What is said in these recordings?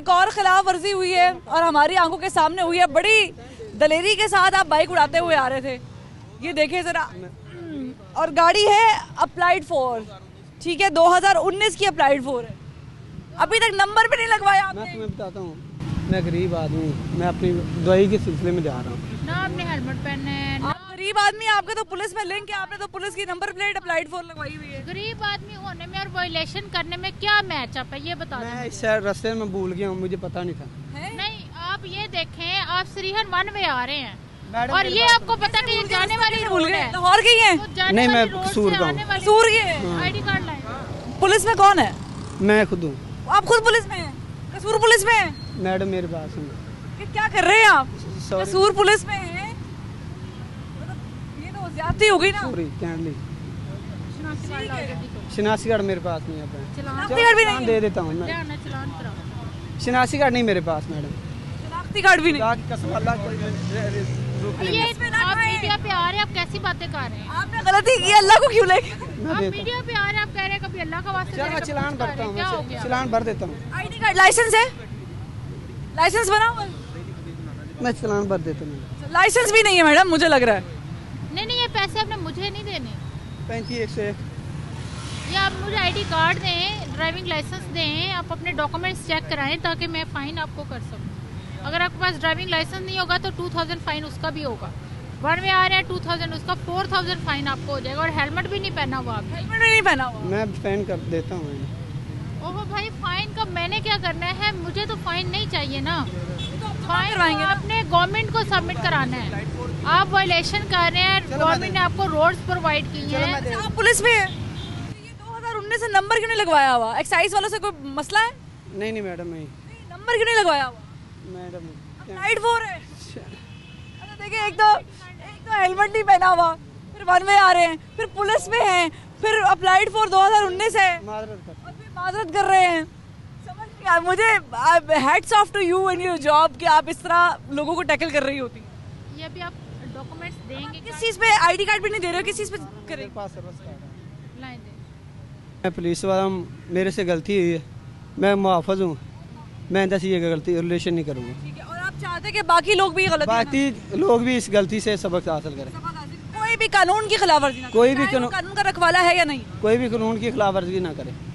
एक और खिलाफ वर्जी हुई है और हमारी आँखों के सामने हुई है। बड़ी दलेरी के साथ आप बाइक उड़ाते हुए आ रहे थे। ये देखिए जरा। और गाड़ी है अप्लाइड फोर ठीक है 2019 की अप्लाइड फोर है। अभी तक नंबर भी नहीं लगवाया मैं आपने। तुम्हें बताता हूँ मैं गरीब आदमी मैं अपनी दवाई के सिलसिले में जा रहा हूँ। हेलमेट पहने आप गरीब आदमी आपके तो पुलिस में लिंक है आपने तो पुलिस की नंबर प्लेट अप्लाइड फोर लगवाई हुई है। गरीब आदमी होने में और वायलेशन करने में क्या मैच है ये बता दो मैं इस रास्ते में भूल गया हूँ मुझे पता नहीं था। नहीं आप ये देखें आप श्रीहर वन में आ रहे हैं। और ये आपको पता है कि जाने वाली भूल गए लाहौर गई हैं? तो नहीं, मैं वाली रोड से कसूर का आने हूँ। वाली कसूर की आईडी कार्ड लाए पुलिस में कौन है? मैं खुद हूँ। आप खुद पुलिस में हैं? कसूर पुलिस में हैं? मैडम मेरे पास हूँ क्या कर रहे हैं आप? कसूर पुलिस में हैं? तो हो गई ना? सॉरी कैंडली शनासी कार्ड मेरे पास नहीं है अपना। चलान। भी नहीं दे देता हूँ मैं। जाना चलान कराओ शनासी नहीं मेरे पास मैडम। शनाख्ती भी नहीं। ये लेंगे आप मीडिया पे आ रहे हैं आप कैसी बातें कर रहे हैं? आपने गलती की अल्लाह को क्यों लेके आप मीडिया पे आ रहे हैं आप कह रहे हैं कभी अल्लाह का वास्ते चल चलान भरता हूँ चलान भर देता हूँ। आईडी कार्ड लाइसेंस है? लाइसेंस बना हुआ है मैं चलान भर देता हूँ। लाइसेंस भी नहीं है मैडम मुझे लग रहा है। पैसे आपने मुझे नहीं देने। पैंतीस एक सौ। एक ये आप मुझे आईडी कार्ड दें ड्राइविंग लाइसेंस दें आप अपने डॉक्यूमेंट्स चेक कराएँ ताकि मैं फ़ाइन आपको कर सकूँ। अगर आपके पास ड्राइविंग लाइसेंस नहीं होगा तो 2000 फ़ाइन उसका भी होगा। वन में आ रहे हैं 2000 उसका 4000 फ़ाइन आपको हो जाएगा और हेलमेट भी नहीं पहना हुआ आपने। हेलमेट भी नहीं पहना हुआ। मैं फ़ैन कर देता हूँ। ओहो भाई फाइन का मैंने क्या करना है? मुझे तो फाइन नहीं चाहिए ना। फाइन करवाएँगे ना। गवर्नमेंट को सबमिट कराना है। आप वायलेशन कर रहे हैं गवर्नमेंट ने आपको रोड्स प्रोवाइड की हैं। आप पुलिस में हैं? तो ये 2019 से नंबर क्यों नहीं लगवाया हुआ? एक्साइज वालों से कोई मसला है? नहीं नहीं मैडम नहीं। नंबर क्यों नहीं लगवाया हुआ? मैडम नाइट फोर है। अच्छा। देखिए एक तो एक तो हेलमेट नहीं पहना हुआ। फिर वन में आ रहे हैं। फिर पुलिस में हैं। फिर अप्लाइड फॉर 2019 है। माजरत कर। फिर माजरत कर रहे हैं। मुझे heads off to you and your job कि आप इस तरह लोगों को टैकल कर रही होती। ये भी आप डॉक्यूमेंट्स देंगे किस चीज़ पे आईडी कार्ड भी नहीं दे रहे हो? किस चीज़ पे मेरे करेंगे पास सर्विस कार्ड है। लाइन दें। मैं पुलिस वाला मेरे से गलती हुई है। मैं मुहाफ़ हूँ। मैं दस ये गलती रिलेशन नहीं करूँगा। ठीक है और आप चाहते हैं कि बाकी लोग भी ये गलती बाकी लोग भी इस गलती से सबक हासिल करें। कोई भी कानून की खिलाफ वर्जी ना करे। कोई भी कानून- का रखवाला है या नहीं। कोई भी कानून की खिलाफ वर्जी ना करे।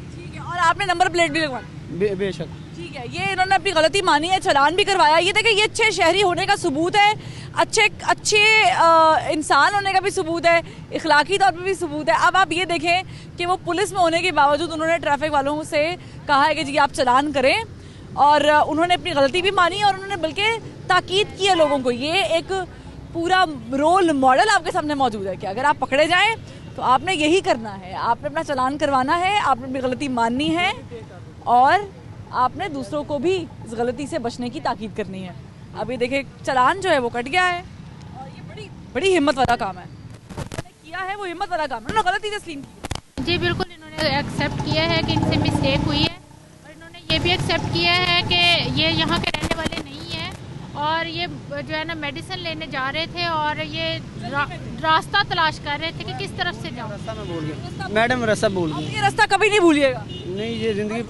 और आपने नंबर प्लेट भी लगवाई। बे, बेशक। ठीक है ये इन्होंने अपनी गलती मानी है चलान भी करवाया। ये देखिए ये अच्छे शहरी होने का सबूत है अच्छे अच्छे इंसान होने का भी सबूत है इखलाकी तौर पर भी सबूत है। अब आप ये देखें कि वो पुलिस में होने के बावजूद उन्होंने ट्रैफ़िक वालों से कहा है कि जी आप चलान करें और उन्होंने अपनी गलती भी मानी और उन्होंने बल्कि ताकीद की है लोगों को। ये एक पूरा रोल मॉडल आपके सामने मौजूद है कि अगर आप पकड़े जाएँ तो आपने यही करना है। आपने अपना चलान करवाना है, आपने अपनी गलती माननी है और आपने दूसरों को भी इस गलती से बचने की ताकीद करनी है। अभी देखिए, चलान जो है वो कट गया है और ये बड़ी बड़ी हिम्मत वाला काम है। किया है वो हिम्मत वाला काम। है उन्होंने गलती तस्लीम की जी, बिल्कुल इन्होंने एक्सेप्ट किया है कि इनसे मिस्टेक हुई है। और इन्होंने ये भी एक्सेप्ट किया है कि ये यहाँ के रहने वाले नहीं हैं और ये जो है ना मेडिसिन लेने जा रहे थे और ये रा, रास्ता तलाश कर रहे थे कि किस तरफ़ से जाऊँ। रास्ता मैं भूल गया। मैडम रास्ता भूल गया। ये रास्ता कभी नहीं भूलिएगा। नहीं ये ज़िंदगी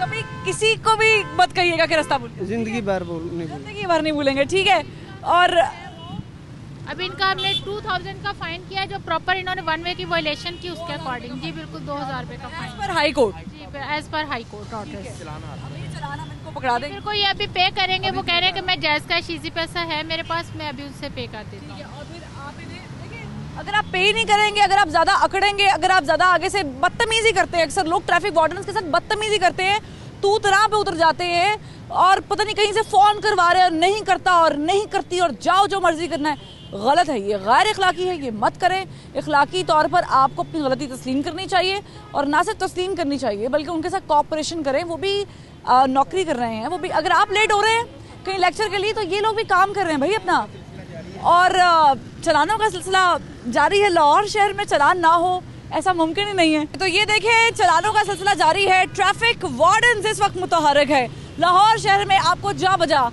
कभी किसी को भी मत कहिएगा कि रास्ता भूलिए ज़िंदगी भर भूल नहीं ज़िंदगी भर नहीं भूलेंगे ठीक है? और अब इनका हमने 2000 का फाइन किया है जो प्रॉपर इन्होंने वन वे की वायलेशन की उसके अकॉर्डिंग जी बिल्कुल दो हज़ार रुपये का फाइन पर हाई कोर्ट जी as per high court order पकड़ा देंगे फिर को ये अभी पे करेंगे वो कह रहे हैं कि मैं जैस का शीजी पैसा है मेरे पास मैं अभी उससे पे कर देता हूँ आप अगर आप पे नहीं करेंगे अगर आप ज़्यादा अकड़ेंगे अगर आप ज़्यादा आगे से बदतमीजी करते हैं अक्सर लोग ट्रैफ़िक वार्डन्स के साथ बदतमीजी करते हैं तू तराह पे उतर जाते हैं और पता नहीं कहीं से फ़ोन करवा रहे और नहीं करता और नहीं करती और जाओ जो मर्ज़ी करना है। गलत है ये गैर इखलाकी है ये मत करें। इखलाकी तौर पर आपको अपनी गलती तस्लीम करनी चाहिए और ना सिर्फ़ तस्लीम करनी चाहिए बल्कि उनके साथ कॉपरेशन करें वो भी नौकरी कर रहे हैं, वो भी अगर आप लेट हो रहे हैं कहीं लेक्चर के लिए तो ये लोग भी काम कर रहे हैं भाई अपना। और चलानों का सिलसिला जारी है, लाहौर शहर में चलान ना हो, ऐसा मुमकिन ही नहीं है। तो ये देखें, चलानों का सिलसिला जारी है ट्रैफ़िक वार्डन इस वक्त मुतहरक है। लाहौर शहर में आपको जा बजा।